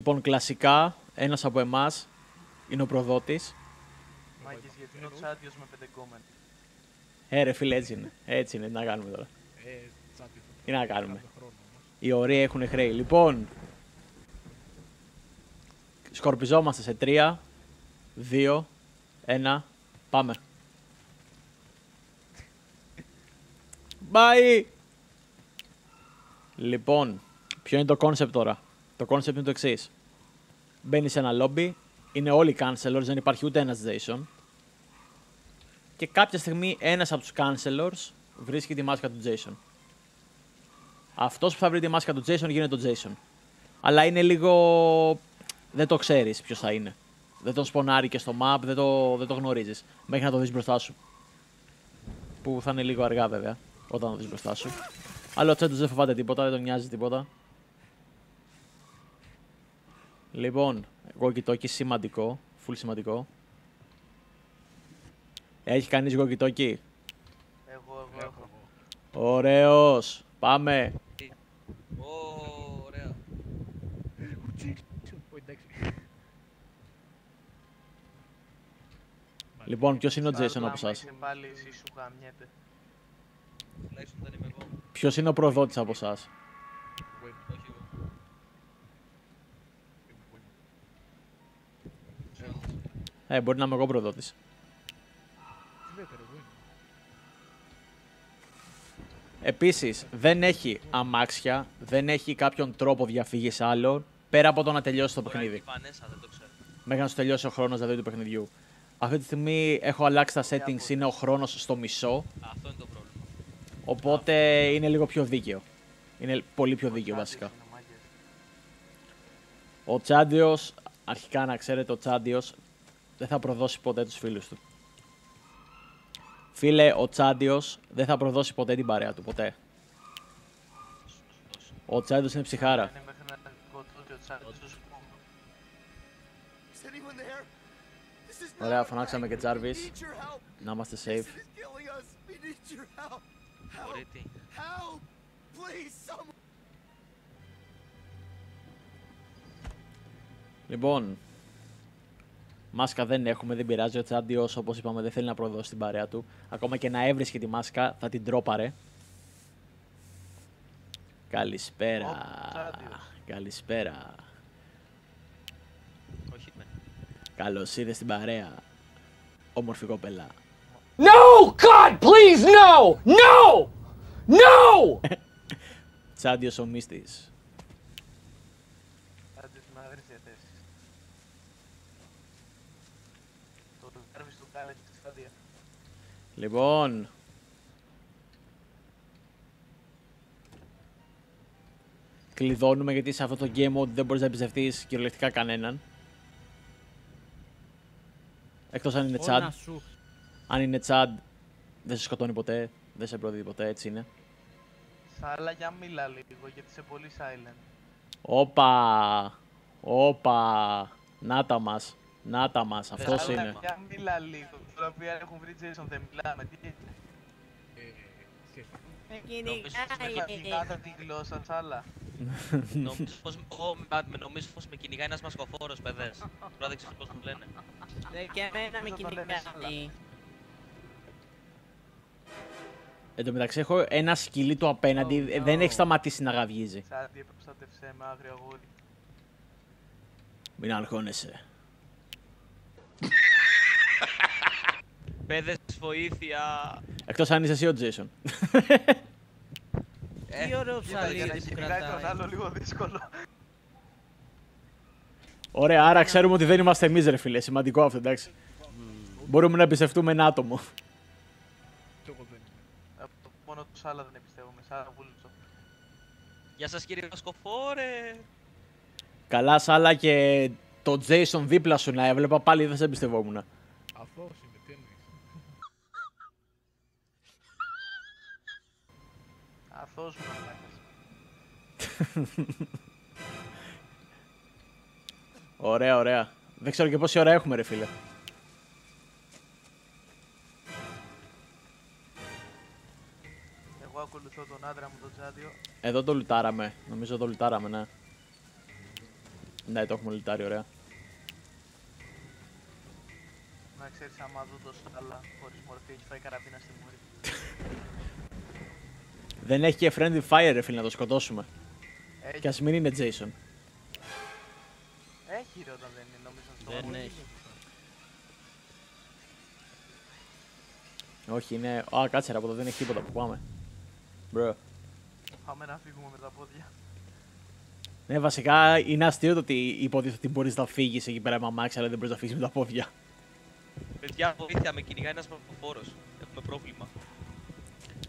Λοιπόν, κλασικά, ένας από εμάς είναι ο προδότης. Μάγκες, γιατί είναι ο Τσάντιος με πέντε κόμμεν. Ε, ρε φίλε, έτσι είναι. Έτσι είναι, τι να κάνουμε τώρα; Ε, τσάτι θα Τι να κάνουμε; Κάθε χρόνο όμως. Οι ωραίοι έχουν χρέη. Λοιπόν, σκορπιζόμαστε σε 3, 2, 1, πάμε. Bye! Λοιπόν, ποιο είναι το concept τώρα; Το concept είναι το εξής. Μπαίνεις σε ένα lobby, είναι όλοι cancellors, δεν υπάρχει ούτε ένας Jason. Και κάποια στιγμή ένας από τους cancellors βρίσκει τη μάσκα του Jason. Αυτός που θα βρει τη μάσκα του Jason γίνεται το Jason. Αλλά είναι λίγο... Δεν το ξέρεις ποιος θα είναι. Δεν τον σπονάρει και στο map, δεν το, δεν το γνωρίζεις. Μέχρι να το δεις μπροστά σου. Που θα είναι λίγο αργά βέβαια, όταν το δεις μπροστά σου. Αλλά ο Τσέντος δεν φοβάται τίποτα, δεν τον νοιάζει τίποτα. Λοιπόν, εγώ walkie σημαντικό, full σημαντικό. Έχει κανείς walkie Εγώ, εγώ, Έχω έχω. εγώ. Ωραίος. Πάμε. Ω, ωραία. Ω, εντάξει. Λοιπόν, ποιος είναι ο Jason Άμα από εσάς; είσαι πάλι εσύ σου γαμιέται. Τουλάχιστον δεν είμαι εγώ. Ποιος είναι ο προδότης από εσάς; Εγώ είμαι, Όχι εγώ. εγώ είμαι. Ξέρω. Ε, μπορεί να είμαι εγώ προδότης. Τι λέτε ρε, εγώ είμαι. Επίσης, δεν έχει αμάξια, δεν έχει κάποιον τρόπο διαφύγης άλλων, πέρα από το να τελειώσει το Μπορεί να είναι παιχνίδι. η Βανέσα, δεν το ξέρω. Μέχρι να σου τελειώσει ο χρόνος δηλαδή του παιχνιδιού. Αυτή τη στιγμή έχω αλλάξει τα settings, είναι ο χρόνος στο μισό, Αυτό είναι το πρόβλημα. οπότε είναι λίγο πιο δίκαιο. Είναι πολύ πιο δίκαιο Τσάντιος βασικά. είναι, μάγκες. Ο Τσάντιος, αρχικά να ξέρετε, ο Τσάντιος δεν θα προδώσει ποτέ τους φίλους του. Φίλε, ο Τσάντιος δεν θα προδώσει ποτέ την παρέα του, ποτέ. Σωστός. Ο Τσάντιος είναι ψυχάρα. Είναι μέχρι να κοτούτει ο Τσάντιος. Is anyone there? This is Ωραία, not φωνάξαμε και okay. Τζάρβις. We need your help. Να είμαστε This safe. is killing us. We need your help. Help. Μπορεί τι. Help. Please, someone. Λοιπόν, μάσκα δεν έχουμε, δεν πειράζει. Ο Τσάντιος, όπως είπαμε, δεν θέλει να προδώσει την παρέα του. Ακόμα και να έβρισκε τη μάσκα, θα την τρόπαρε. Καλησπέρα. Ω, Τσάντιος. Καλησπέρα. Όχι με. Καλώς ήρθες στην παρέα. Όμορφη κοπέλα. No! God, please, no! No! No! Τσάντιος ο Μίστης. Τσάντιος με αγρίες διαθέσεις. Το Τζάρβις του κάνει τη στάδια. Λοιπόν. Κλειδώνουμε γιατί σε αυτό το game mode δεν μπορείς να εμπιστευτείς κυριολεκτικά κανέναν. Εκτός αν είναι Chad. σου. Αν είναι Chad δεν σε σκοτώνει ποτέ, δεν σε προδίδει ποτέ, έτσι είναι. Σάλα για μίλα λίγο γιατί είσαι πολύ silent. Όπα! Όπα! Νάτα μας. Νάτα μας. Αυτός Σάλα, είναι. Για μίλα λίγο. Τώρα που έχουν βρει Jason δεν μιλάμε. Τι είναι. Ε, σκέφτομαι. Νομίζεις πως με Με κυνηγάτα τη γλώσσα, Σάλα. Νομίζω πως, εγώ, με- με νομίζω πως με κυνηγάει ένας μασκοφόρος, παιδες. Τώρα δεν ξέρω πώς τον λένε. Ναι, και εμένα με Δεν το λένε κυνηγάει. Εν τω μεταξύ έχω ένα σκυλί του απέναντι, Oh, δεν no. έχει σταματήσει να γαβγίζει. Τσάντι, προστάτευσέ με άγριο αγόρι. Μην αγχώνεσαι. Παιδες, βοήθεια. Εκτός αν είσαι εσύ ο Jason. Τι ωραίο Κοίτα, για να ψαλίδι που κυνηγάει τον κρατάει. άλλο λίγο δύσκολο. Ωραία, άρα ξέρουμε ότι δεν είμαστε εμείς, ρε φίλε. Σημαντικό αυτό, εντάξει. Μπορούμε να εμπιστευτούμε ένα άτομο. Κι εγώ δεν είμαι. Από το μόνο τους Σάλα δεν εμπιστεύομαι. Σάλα βούλεψο. Γεια σας κύριε μασκοφόρε. Καλά, σ' και το Jason δίπλα σου να έβλεπα, πάλι δεν σε εμπιστευόμουν. Αθώος είμαι, τι εννοείς. Αθώος μου μαλάκας. Ωραία, ωραία. Δεν ξέρω και πόση ώρα έχουμε, ρε φίλε. Εγώ ακολουθώ τον άντρα μου τον Τσάντιο. Εδώ το λουτάραμε. Νομίζω το λουτάραμε, ναι. Ναι, το έχουμε λιτάρει, ωραία. Να ξέρεις άμα δω το σάλα χωρίς μορφή έχει φάει καραβίνα στη μούρη. Δεν έχει και friendly fire, ρε φίλε, να το σκοτώσουμε. Έχει, Κι ας μην είναι Jason. έχει ρε όταν δεν είναι νομίζω στο Δεν μούρι. έχει. Όχι, είναι. Α, κάτσε ρε, από εδώ δεν έχει τίποτα που πάμε. Μπρο. Πάμε να φύγουμε με τα πόδια. Ναι, βασικά είναι αστείο το ότι υποτίθεται ότι μπορείς να φύγεις εκεί πέρα με αμάξι, αλλά δεν μπορείς να φύγεις με τα πόδια. Παιδιά, βοήθεια, με κυνηγάει ένας μαποφόρος. Έχουμε πρόβλημα.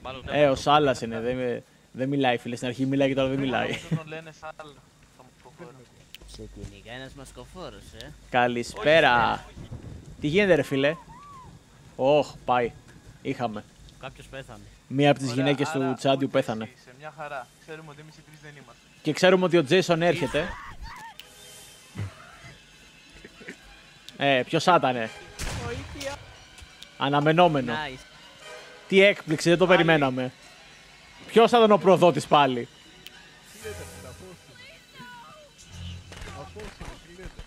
Μάλλον Ε, ο Σάλλα είναι, δεν, με- δεν μιλάει, φίλε. Στην αρχή μιλάει και τώρα δεν μιλάει. Νομίζω τον λένε σάλα. Το μοκοφόρο. Σε κυνηγάει ένας μασκοφόρος, ε. Καλησπέρα. Τι γίνεται, ρε φίλε; Όχ, πάει. Είχαμε. Κάποιος πέθανε. Μία από τις Ωραία, γυναίκες άρα του Τσάντιου ούτε πέθανε. εσύ είσαι μια χαρά. Ξέρουμε ότι εμείς οι τρεις δεν είμαστε. Και ξέρουμε ότι ο Τζέισον έρχεται. Ε, ποιος άτανε. Αναμενόμενο. Nice. Τι έκπληξη, δεν το περιμέναμε. Ποιος θα ήταν ο προδότης πάλι; Τι λέτε, ρε, απόστημα. Απόστημα, τι λέτε.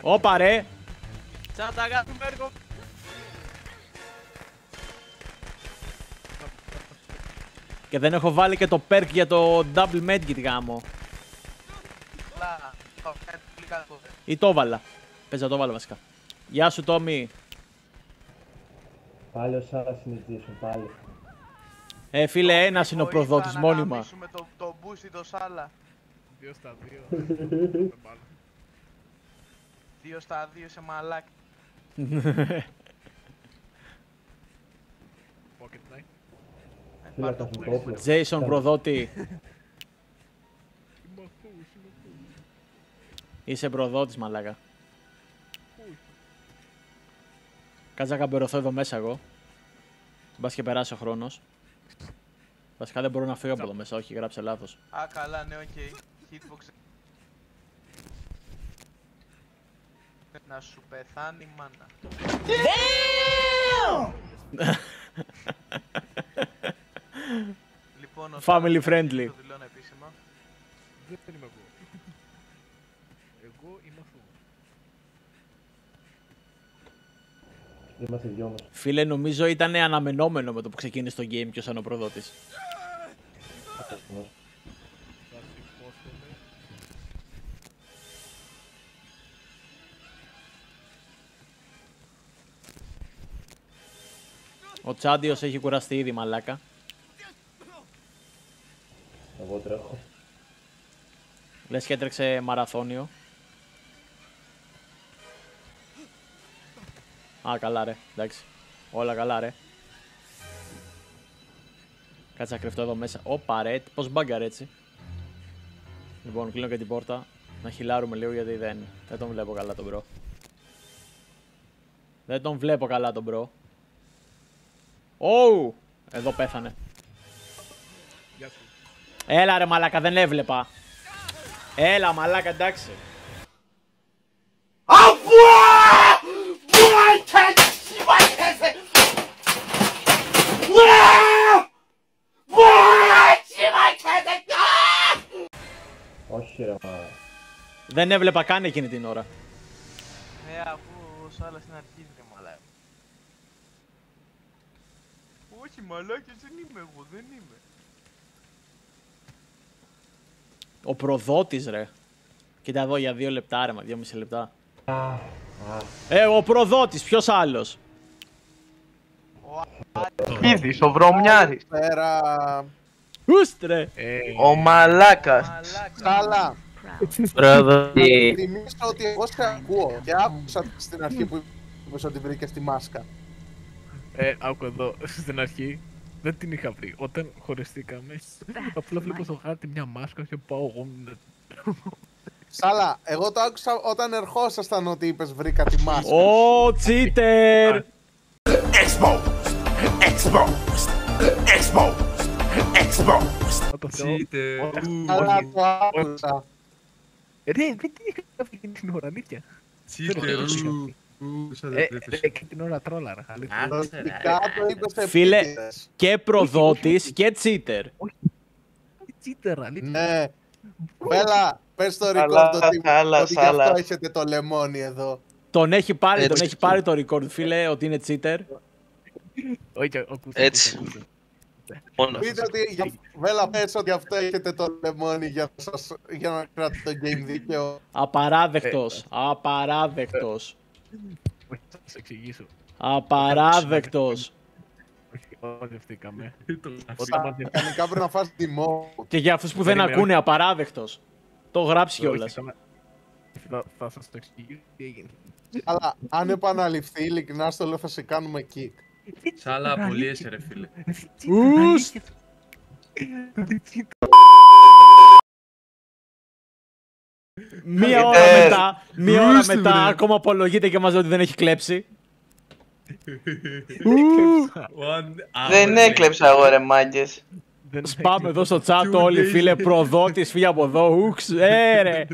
Όπα ρε. Σαν τα αγάπη Μέρκο. Και δεν έχω βάλει και το perk για το double medkit γάμο. Αλλά, το κάνει πολύ καλό. ρε. Ή το έβαλα. Πες να το βάλω βασικά. Γεια σου Τόμι. Πάλι ο Σάρας είναι Jason, πάλι. Ε, φίλε, ένα είναι ο Βοήθεια προδότης να μόνιμα. γαμίσουμε το, το μπούστι το σάλα. Δύο στα δύο. Δεν μάλλον. Δύο στα δύο σε μαλάκι. Pocket knife. Ε, Φίλε, πάρ' το θα σου που το έχουμε. όπλο. Jason προδότη. Είμαι αυτός, είμαι αυτός. Είσαι προδότης μαλάκα. Κάτσε να καμπερωθώ εδώ μέσα εγώ. Μπας και περάσει ο χρόνος. Βασικά δεν μπορώ να φύγω από εδώ μέσα, όχι, γράψε λάθος. Α, καλά, ναι, οκ. Hitbox. Να σου πεθάνει η μάνα. λοιπόν, ο Family Σάρας friendly. Το δηλώνω επίσημα. Δεν είμαι εγώ. Εγώ είμαι αυτό. Είμαστε δυο μας. Φίλε, νομίζω ήταν αναμενόμενο με το που ξεκίνησε το game ποιο ήταν ο προδότη. Αυτός. Σας υπόσχομαι. Ο Τσάντιος έχει κουραστεί ήδη, μαλάκα. Εγώ τρέχω. Λες και έτρεξε μαραθώνιο. Α, καλά ρε, εντάξει. Όλα καλά ρε. Κάτσε να κρυφτώ εδώ μέσα. Ωπα ρε, πώς μπάγκαρε έτσι. Λοιπόν, κλείνω και την πόρτα. Να χιλάρουμε λίγο γιατί δεν, δεν τον βλέπω καλά τον bro. Δεν τον βλέπω καλά τον bro. Ωου! Εδώ πέθανε. Γεια σου. Έλα ρε μαλάκα, δεν έβλεπα. Έλα μαλάκα, εντάξει. Όχι ρε μα. Δεν έβλεπα καν εκείνη την ώρα. Ε, αφού ο Σάλας είναι αρχίζει ρε μαλάκι. Όχι μαλάκες, δεν είμαι εγώ, δεν είμαι. Ο προδότης ρε. Κοίτα εδώ για δύο λεπτά ρε, μα δύο μισή λεπτά. Ε, ο προδότης, ποιος άλλος; Ήδης, ο Βρωμιάρης. Πέρα. Ούστρε. Ε, Ο Μαλάκας. Καλά. Προδότη. Θυμίσω ότι εγώ σε ακούω και άκουσα στην αρχή που είπες ότι βρήκες τη μάσκα. ε, άκου εδώ, στην αρχή. Δεν την είχα βρει. Όταν χωριστήκαμε, απλά βλέπω στο χάρτη μια μάσκα και πάω εγώ. με- Σάλα, εγώ το άκουσα όταν ερχόσασταν ότι είπες βρήκα τη μάσκα. Ω, τσίτερ. Θα το θεώ. Όταν- Αλλά όχι. το άκουσα. Ρε, δεν την είχα βρει εκείνη την ώρα, αλήθεια. Δεν την είχα βρει. Ε, ρε, εκείνη την ώρα τρόλαρα. αλήθεια. Λογικά το είπες Φίλε. επίτηδες. Και προδότης και τσίτερ. τσίτερα, αλήθεια. Ναι. Μπέλα, πες στο Σάλα, record ότι, σάλα, ότι γι' σάλα. αυτό έχετε το λεμόνι εδώ. Τον έχει πάρει, τον Έτσι. έχει πάρει το record, φίλε, ότι είναι cheater. Όχι, ακούστε, Έτσι. Ακούστε, ακούστε. Μόνος. Πείτε ότι, για- Βέλα, πες ότι αυτό έχετε το λεμόνι για, να σας, για να κρατήσετε το game δίκαιο. Απαράδεκτος. Απαράδεκτος. Όχι, θα σας εξηγήσω. Απαράδεκτος. Όχι, μαζευτήκαμε. Στα Όταν μαζευτήκαμε, μηχανικά πρέπει να φας τιμό. Και για αυτούς που δεν Περίμενε, ακούνε, απαράδεκτος. Το έχω γράψει κιόλας. θα, θα σας το εξηγήσω τι έγινε. Αλλά αν επαναληφθεί, ειλικρινά στο λέω θα σε κάνουμε kick. Σάλα, απολύεσαι ρε φίλε. Ουστ. Μία ώρα Ε, μετά, μία ώρα Ουστ, μετά, βρε. ακόμα απολογείται και μας λέει ότι δεν έχει κλέψει. One Δεν hour έκλεψα εγώ ρε μάγκες. Δεν Σπάμε εδώ στο chat όλοι, φίλε, προδότης, φύγε από εδώ, ούξ, ε, ρε.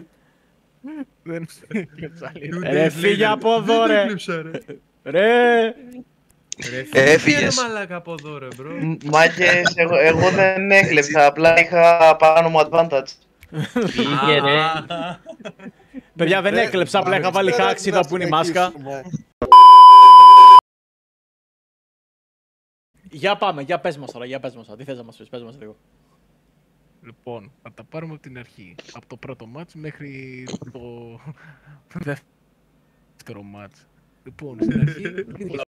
Δεν έκλεψα, λέει. later. Ρε, φύγε από εδώ, Δεν ρε. έκλεψα, ρε. Ρε. Ρε, Έφυγες. φύγε, ρε μαλάκα από εδώ ρε bro. Μάγκες, εγώ, εγώ δεν έκλεψα, απλά είχα πάνω μου advantage. Φύγε ρε. Α, Παιδιά, δεν Ναι, έκλεψα, απλά είχα βάλει αριστερά hacks, είδα που είναι η μάσκα. συνεχίσουμε. Για πάμε, για πες μας τώρα, για πες μας τώρα. Τι θες να μας πεις, πες μας λίγο. Λοιπόν, θα τα πάρουμε από την αρχή. Από το πρώτο μάτς μέχρι το δεύτερο μάτς. Λοιπόν, στην αρχή